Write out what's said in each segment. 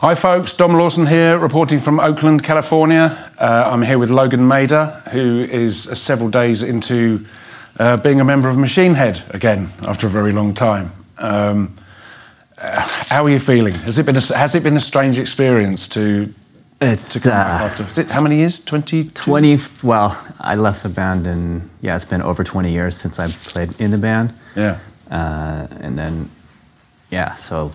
Hi, folks. Dom Lawson here, reporting from Oakland, California. Uh, I'm here with Logan Mader, who is several days into uh, being a member of Machine Head again after a very long time. Um, uh, how are you feeling? Has it been a, has it been a strange experience to it's to come back after? Is it how many years? Twenty. 20 well i left the band and yeah it's been over 20 years since i played in the band Yeah. uh, and then yeah so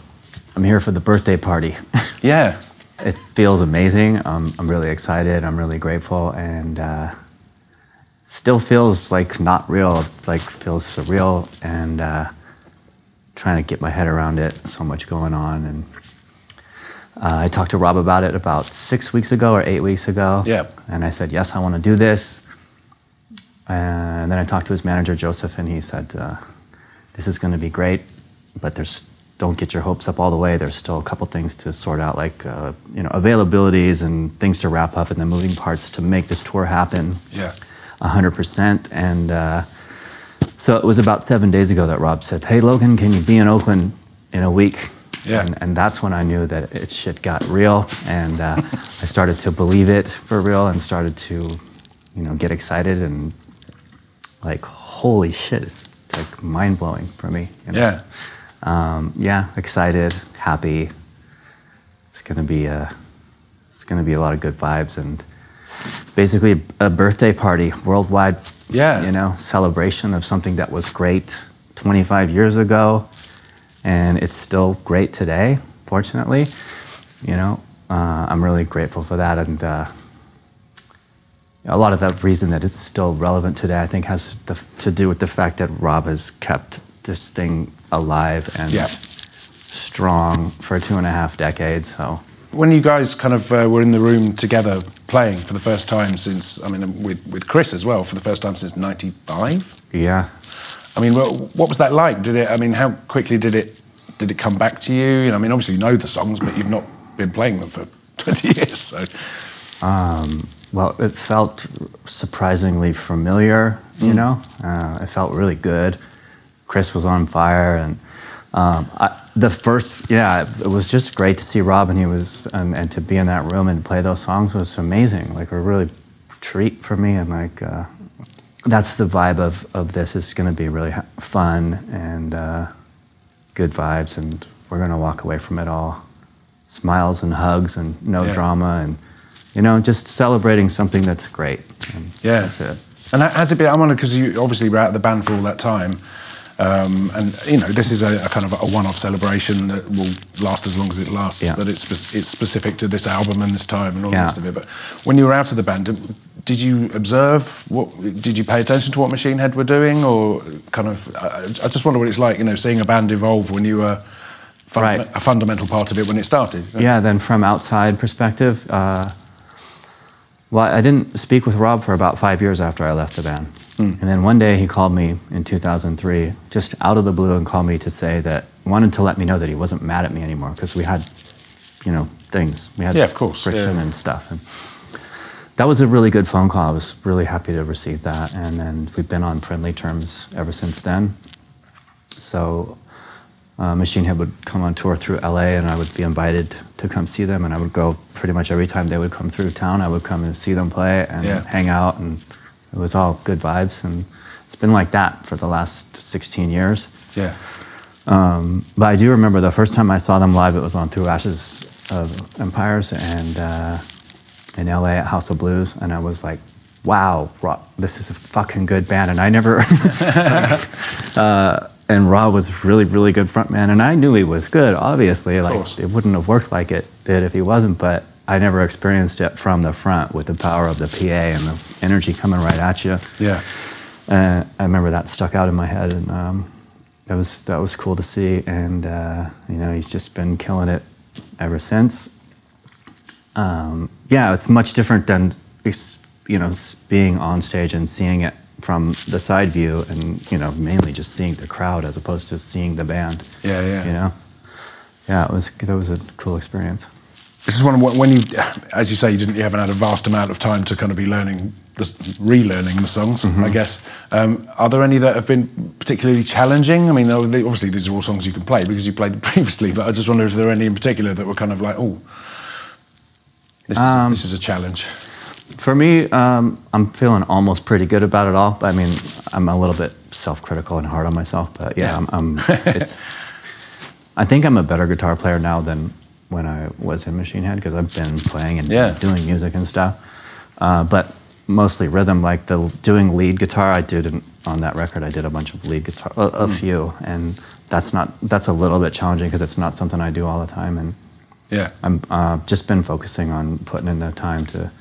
i'm here for the birthday party Yeah. it feels amazing um, i'm really excited i'm really grateful and uh, still feels like not real it's like feels surreal and uh, trying to get my head around it so much going on and uh, I talked to Robb about it about six weeks ago or eight weeks ago. Yeah. And I said, yes, I want to do this. And then I talked to his manager, Joseph, and he said, uh, this is going to be great, but there's don't get your hopes up all the way. There's still a couple things to sort out, like uh, you know availabilities and things to wrap up, and the moving parts to make this tour happen. Yeah. 100%. And uh, so it was about seven days ago that Robb said, Hey, Logan, can you be in Oakland in a week? Yeah. And, and that's when I knew that it shit got real. And uh, I started to believe it for real and started to, you know, get excited and like, holy shit, it's like mind blowing for me. you know? Yeah. Um, yeah, excited, happy. It's gonna be a, it's gonna be a lot of good vibes and basically a birthday party, worldwide. Yeah. You know, celebration of something that was great 25 years ago, and it's still great today. Fortunately, you know, uh, I'm really grateful for that, and uh, a lot of that reason that it's still relevant today, I think, has the, to do with the fact that Robb has kept this thing alive and Yeah. strong for two and a half decades. So When you guys kind of uh, were in the room together playing for the first time since, I mean, with, with Chris as well, for the first time since '95. yeah, I mean, what, what was that like? Did it? I mean, how quickly did it did it come back to you? you know, I mean, obviously you know the songs, but you've not been playing them for 20 years. So well, it felt surprisingly familiar. You know, uh, it felt really good. Chris was on fire, and um, I, the first, yeah, it was just great to see Robb, and he was, and, and to be in that room and play those songs was amazing. Like a really treat for me, and like uh, that's the vibe of of this. It's going to be really fun and uh, good vibes, and we're going to walk away from it all smiles and hugs and no Yeah. drama and you know just celebrating something that's great. And yeah. that's it. And ha- has it been? I wonder because you obviously were out of the band for all that time. Um, and you know, this is a, a kind of a one-off celebration that will last as long as it lasts. Yeah. But it's spe- it's specific to this album and this time and all the rest of it. But when you were out of the band, did, did you observe what? Did you pay attention to what Machine Head were doing, or kind of? I, I just wonder what it's like, you know, seeing a band evolve when you were fun- Right. a fundamental part of it when it started. Yeah, then from outside perspective, uh, well, I didn't speak with Robb for about five years after I left the band. And then one day he called me in 2003, just out of the blue, and called me to say that wanted to let me know that he wasn't mad at me anymore because we had, you know, things we had Yeah, of course, friction yeah. and stuff. And that was a really good phone call. I was really happy to receive that, and then we've been on friendly terms ever since then. So uh, Machine Head would come on tour through LA, and I would be invited to come see them. And I would go pretty much every time they would come through town. I would come and see them play and Yeah. hang out, and it was all good vibes. And it's been like that for the last 16 years. Yeah. Um, but I do remember the first time I saw them live. It was on Through Ashes of Empires and uh, in LA at House of Blues, and I was like, "Wow, this is a fucking good band." And I never, uh, and Robb was really, really good frontman, and I knew he was good. Obviously, like it wouldn't have worked like it did if he wasn't. But I never experienced it from the front with the power of the PA and the energy coming right at you. Yeah. Uh, I remember that stuck out in my head, and um, that was that was cool to see. And uh, you know, he's just been killing it ever since. Um, yeah, it's much different than you know being on stage and seeing it from the side view, and you know, mainly just seeing the crowd as opposed to seeing the band. Yeah, yeah. You know, yeah, it was that was a cool experience. This is one of when you, as you say, you didn't, you haven't had a vast amount of time to kind of be learning, the, relearning the songs. I guess. Um, are there any that have been particularly challenging? I mean, obviously these are all songs you can play because you played them previously, but I just wonder if there are any in particular that were kind of like, oh, this is, this is a challenge. For me, um, I'm feeling almost pretty good about it all. I mean, I'm a little bit self-critical and hard on myself, but yeah, Yeah. I'm, I'm it's. I think I'm a better guitar player now than when I was in Machine Head because I've been playing and Yeah. doing music and stuff. Uh, but mostly rhythm, like the doing lead guitar. I did in- on that record. I did a bunch of lead guitar, a, a few, and that's not that's a little bit challenging because it's not something I do all the time and. Yeah. I'm uh, just been focusing on putting in the time to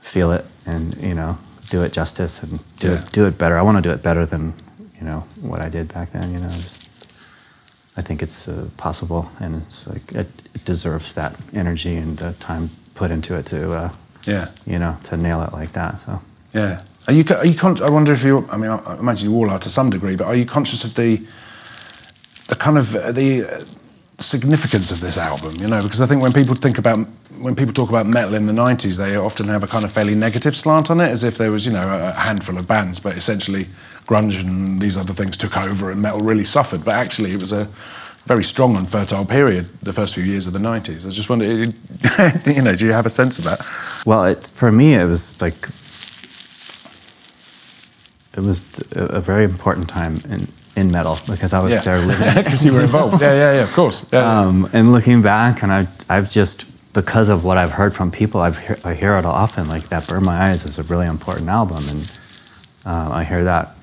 feel it and you know do it justice and do Yeah. it do it better. I want to do it better than you know what I did back then. You know, just I think it's uh, possible and it's like it, it deserves that energy and uh, time put into it to uh, Yeah. you know to nail it like that. So Yeah. Are you? Are you? Con- I wonder if you. I mean, I I imagine you all are to some degree, but are you conscious of the, the kind of uh, the uh, significance of this album? You know, because I think when people think about when people talk about metal in the '90s, they often have a kind of fairly negative slant on it, as if there was, you know, a handful of bands, but essentially grunge and these other things took over, and metal really suffered. But actually, it was a very strong and fertile period the first few years of the '90s. I just wonder, you know, do you have a sense of that? well, it, for me it was like it was a, a very important time in in metal because I was Yeah, there living because you were involved. yeah, yeah, yeah. Of course. Yeah. Um, and looking back, and I, I've just because of what I've heard from people, I've hear, I hear it often. Like that, "Burn My Eyes" is a really important album, and uh, I hear that,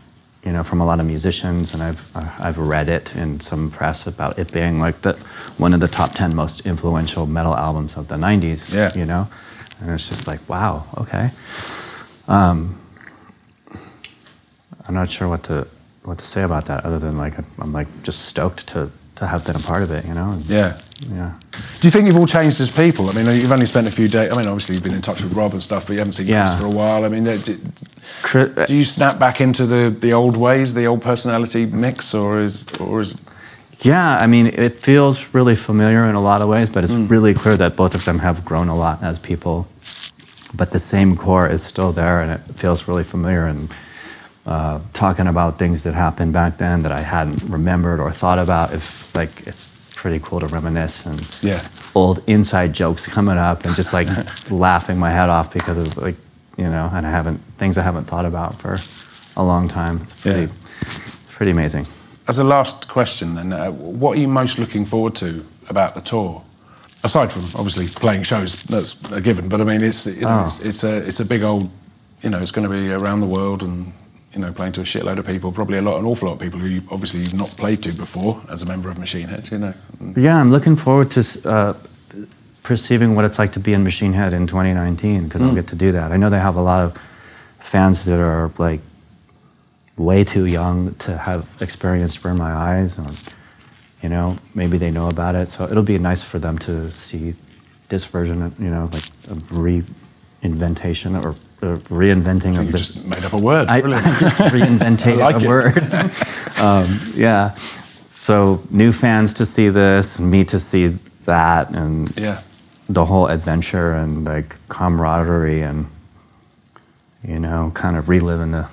you know, from a lot of musicians, and I've uh, I've read it in some press about it being like the one of the top ten most influential metal albums of the '90s. Yeah. you know, and it's just like, wow, okay. Um, I'm not sure what to what to say about that, other than like I'm like just stoked to to have been a part of it, you know. yeah. yeah. Do you think you've all changed as people? I mean, you've only spent a few days. I mean, obviously you've been in touch with Robb and stuff, but you haven't seen Yeah. Chris for a while. I mean, uh, do, do you snap back into the, the old ways, the old personality mix, or is or is Yeah, I mean, it feels really familiar in a lot of ways, but it's really clear that both of them have grown a lot as people. But the same core is still there, and it feels really familiar. And uh, talking about things that happened back then that I hadn't remembered or thought about, it's like it's pretty cool to reminisce and Yeah. old inside jokes coming up and just like laughing my head off because of like you know, and I haven't things I haven't thought about for a long time. It's pretty, Yeah. pretty amazing. As a last question, then, uh, what are you most looking forward to about the tour? Aside from obviously playing shows, that's a given. But I mean, it's you know, Oh. it's, it's a it's a big old, you know, it's going to be around the world and you know playing to a shitload of people, probably a lot, an awful lot of people who you obviously you've not played to before as a member of Machine Head. You know, Yeah, I'm looking forward to uh, perceiving what it's like to be in Machine Head in 2019 because I'll get to do that. I know they have a lot of fans that are like way too young to have experienced Burn My Eyes, and you know maybe they know about it. So it'll be nice for them to see this version, of, you know, like a reinventation or a reinventing you of this. just made up a word. I, Brilliant. I just reinvented like a it. word. um, yeah. So new fans to see this, and me to see that, and yeah, the whole adventure and like camaraderie, and you know, kind of reliving the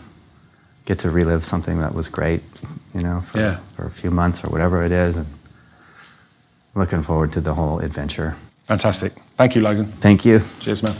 get to relive something that was great, you know, for, Yeah. for a few months or whatever it is, and looking forward to the whole adventure. fantastic. Thank you, Logan. Thank you. Cheers, man.